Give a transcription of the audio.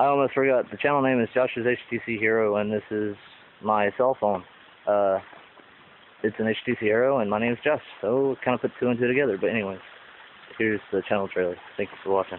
I almost forgot. The channel name is Josh's HTC Hero, and this is my cell phone. Uh, it's an HTC Hero, and my name is Josh. So kind of put two and two together. But anyways, here's the channel trailer. Thanks for watching.